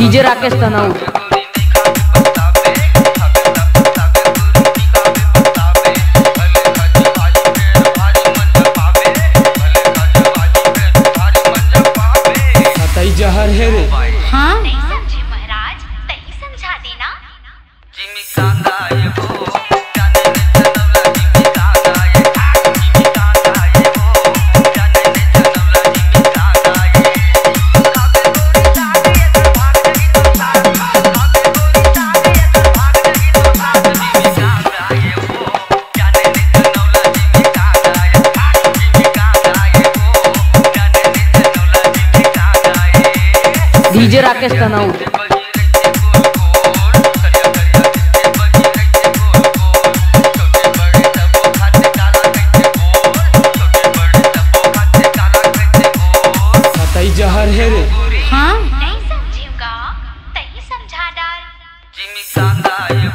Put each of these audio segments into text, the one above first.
DJ Rakesh तनाऊ DJ Rakesh तनाऊ जहर है रे। हाँ? नहीं समझेगा तही समझा डाल। जिमी सांदा ये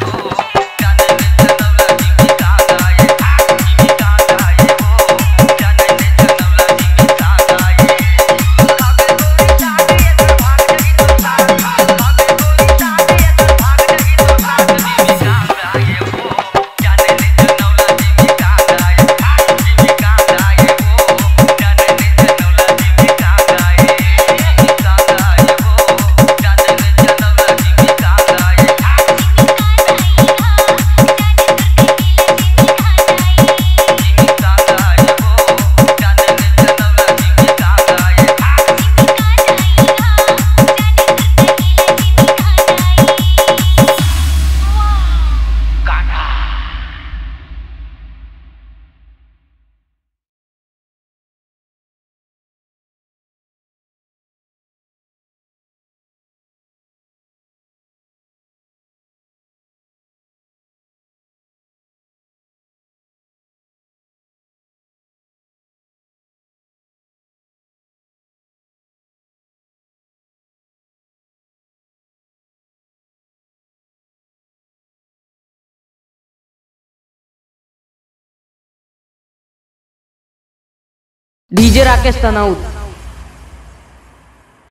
डीजे राकेश तनाउत।